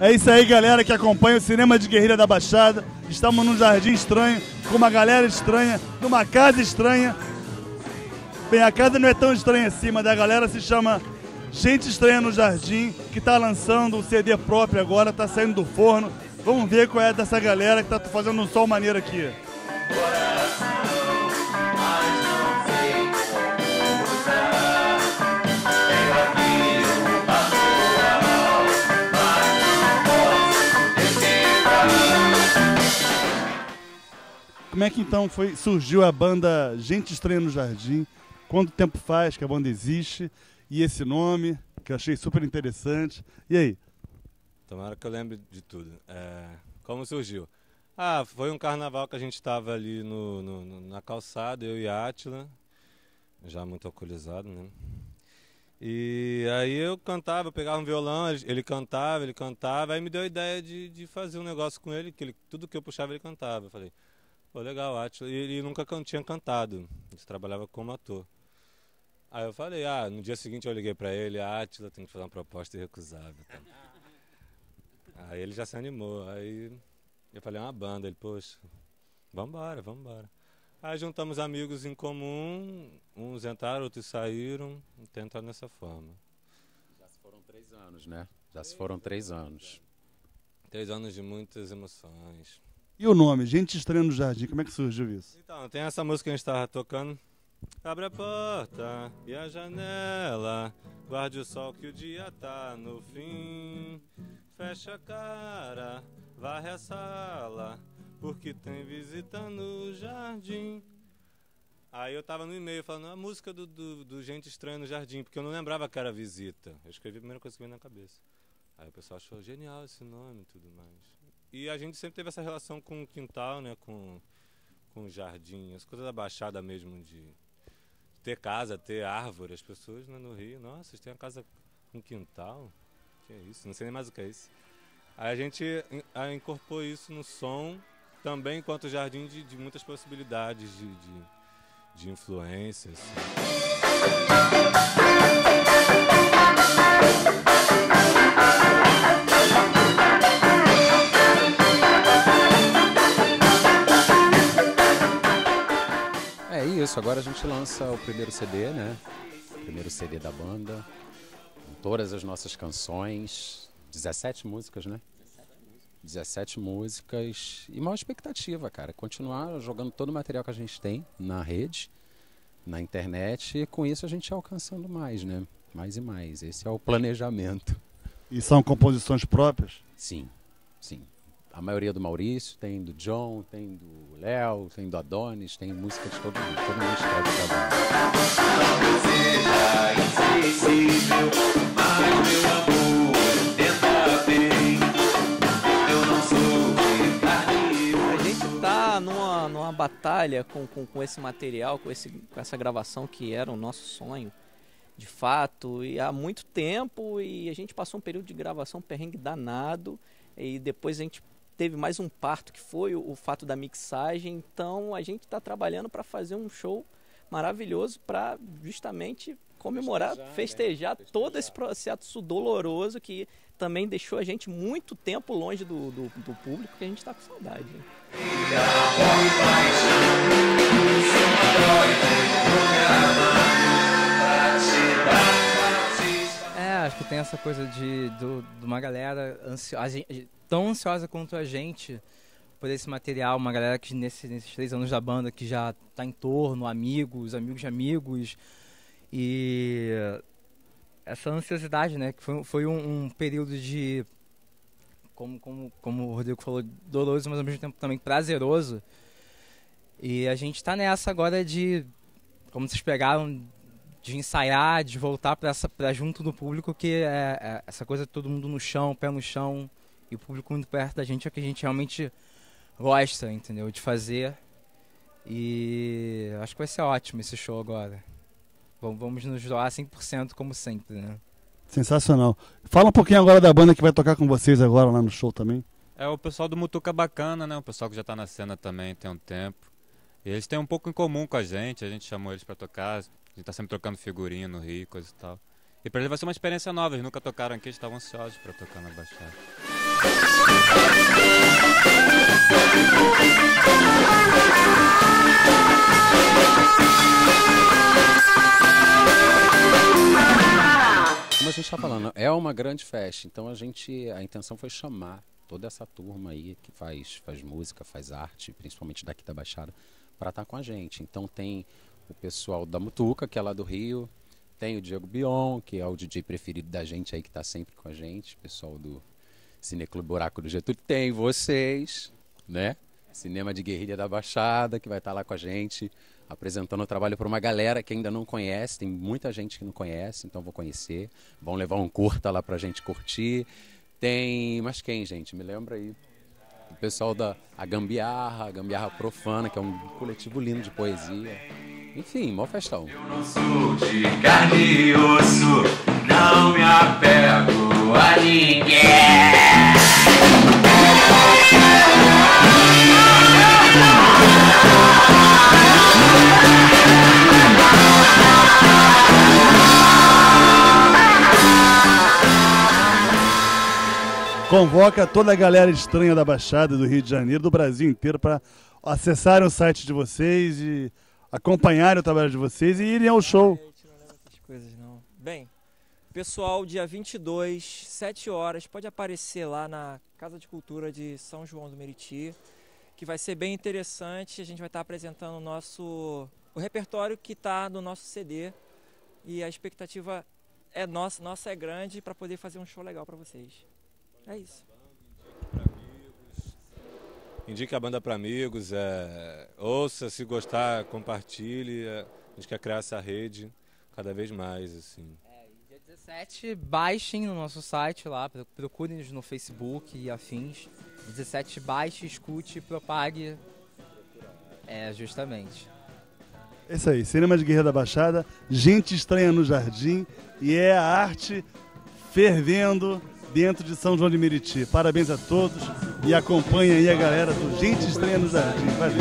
É isso aí, galera que acompanha o Cinema de Guerrilha da Baixada. Estamos num jardim estranho, com uma galera estranha, numa casa estranha. Bem, a casa não é tão estranha assim, mas a galera se chama Gente Estranha no Jardim, que está lançando o CD próprio agora, está saindo do forno. Vamos ver qual é dessa galera que está fazendo um sol maneiro aqui. Como é que então foi, surgiu a banda Gente Estranha no Jardim? Quanto tempo faz que a banda existe? E esse nome, que eu achei super interessante. E aí? Tomara que eu lembre de tudo. É, como surgiu? Ah, foi um carnaval que a gente estava ali no, no, na calçada, eu e Átila, já muito alcoolizado, né? E aí eu cantava, eu pegava um violão, ele, cantava, ele cantava, aí me deu a ideia de, de fazer um negócio com ele, que ele, tudo que eu puxava ele cantava. Eu falei, pô, legal, Átila. E ele nunca can, tinha cantado, ele trabalhava como ator. Aí eu falei, ah, no dia seguinte eu liguei para ele, Átila, tem que fazer uma proposta irrecusável. Tá? Aí ele já se animou. Aí eu falei, é uma banda. Ele, poxa, vambora, vambora. Aí juntamos amigos em comum, uns entraram, outros saíram, tentando dessa forma. Já se foram três anos, né? Já se foram três anos. Três anos de muitas emoções. E o nome, Gente Estranha no Jardim, como é que surgiu isso? Então, tem essa música que a gente estava tocando. Abre a porta e a janela, guarde o sol que o dia tá no fim. Fecha a cara, varre a sala, porque tem visita no jardim. Aí eu tava no e-mail falando a música do, do, do, Gente Estranha no Jardim, porque eu não lembrava que era visita. Eu escrevi a primeira coisa que veio na cabeça. Aí o pessoal achou genial esse nome e tudo mais. E a gente sempre teve essa relação com o quintal, né? Com, com o jardim, as coisas da Baixada mesmo, de ter casa, ter árvore. As pessoas né, no Rio, nossa, vocês têm uma casa com quintal? Que é isso? Não sei nem mais o que é isso. Aí a gente incorporou isso no som, também enquanto jardim de, de muitas possibilidades de, de, de influências. Isso, agora a gente lança o primeiro CD, né? O primeiro CD da banda, com todas as nossas canções, 17 músicas, né? 17 músicas e uma expectativa, cara, continuar jogando todo o material que a gente tem na rede, na internet e com isso a gente alcançando mais, né? Mais e mais. Esse é o planejamento. E são composições próprias? Sim, sim. A maioria do Maurício, tem do John, tem do Léo, tem do Adonis, tem música de todo mundo. Todo mundo escreve trabalho. numa, numa batalha com, com, com esse material, com, esse, com essa gravação que era o nosso sonho, de fato, e há muito tempo, e a gente passou um período de gravação perrengue danado, e depois a gente teve mais um parto que foi o, o fato da mixagem, então a gente está trabalhando para fazer um show maravilhoso para justamente comemorar, festejar, festejar, né? todo esse processo doloroso que também deixou a gente muito tempo longe do, do, do público, que a gente está com saudade. É, acho que tem essa coisa de, do, de uma galera ansiosa, tão ansiosa quanto a gente por esse material, uma galera que nesse, nesses três anos da banda que já está em torno, amigos, amigos de amigos, e essa ansiosidade, né? Que foi, foi um, um, período de, como, como, como o Rodrigo falou, doloroso, mas ao mesmo tempo também prazeroso. E a gente está nessa agora de, como vocês pegaram, de ensaiar, de voltar para junto do público, que é, é, essa coisa todo mundo no chão, pé no chão, e o público muito perto da gente é o que a gente realmente gosta, entendeu? De fazer. E acho que vai ser ótimo esse show agora. Vamos nos doar 100% como sempre, né? Sensacional. Fala um pouquinho agora da banda que vai tocar com vocês agora lá no show também. É o pessoal do Mutuca Bacana, né? O pessoal que já está na cena também tem um tempo. E eles têm um pouco em comum com a gente, a gente chamou eles para tocar, a gente está sempre trocando figurinha no Rio, coisa e tal. E pra eles vai ser uma experiência nova, eles nunca tocaram aqui, estavam ansiosos pra tocar na Baixada. Como a gente está falando, é uma grande festa, então a gente, a intenção foi chamar toda essa turma aí que faz, faz música, faz arte, principalmente daqui da Baixada, para estar com a gente. Então tem o pessoal da Mutuca, que é lá do Rio, tem o Diego Bion, que é o DJ preferido da gente aí, que está sempre com a gente, pessoal do Cineclube Buraco do Getúlio, tem vocês, né? Cinema de Guerrilha da Baixada, que vai estar lá com a gente, apresentando o trabalho para uma galera que ainda não conhece, tem muita gente que não conhece, então vou conhecer. Vão levar um curta lá para a gente curtir. Tem. Mas quem, gente? Me lembra aí. O pessoal da a Gambiarra, a Gambiarra Profana, que é um coletivo lindo de poesia. Enfim, mó festão. Eu não sou de carne e osso, não me apego a ninguém. Convoca toda a galera estranha da Baixada, do Rio de Janeiro, do Brasil inteiro, para acessarem o site de vocês e acompanharem o trabalho de vocês e irem ao show. Não. Bem, pessoal, dia 22, 7 horas, pode aparecer lá na Casa de Cultura de São João do Meriti, que vai ser bem interessante. A gente vai estar apresentando o nosso o repertório que está no nosso CD e a expectativa é nossa, nossa é grande para poder fazer um show legal para vocês. É isso. Indique a banda para amigos, é, ouça, se gostar, compartilhe. é, a gente quer criar essa rede cada vez mais, assim. É, e dia 17, baixem no nosso site lá, pro- procurem-nos no Facebook e afins. 17, baixe, escute, propague. É, justamente. É isso aí, Cinema de Guerrilha da Baixada, gente estranha no jardim e é a arte fervendo dentro de São João de Meriti. Parabéns a todos e acompanhem aí a galera do Gente Estranha no Jardim. Valeu!